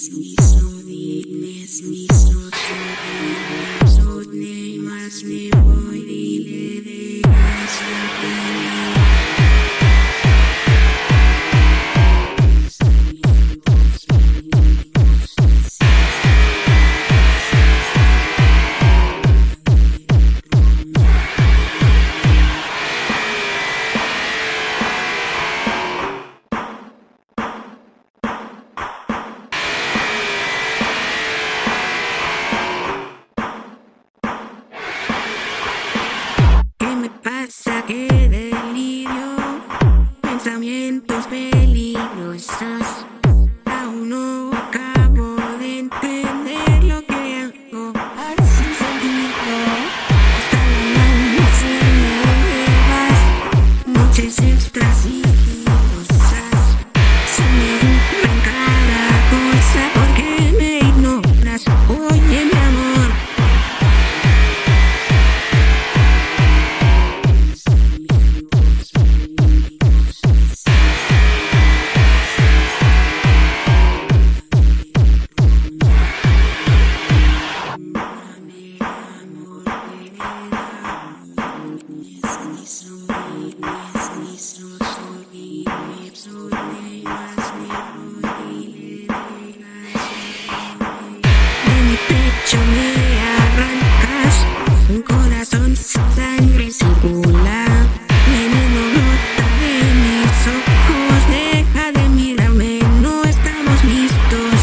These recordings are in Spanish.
Сотни масми войны, весь я don't know. de mi pecho me arrancas un corazón sin sangre circula veneno brota de mis ojos deja de mirarme no estamos listos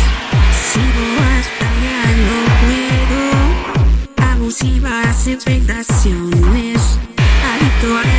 sigo hasta ya no puedo abusivas expectaciones adicto a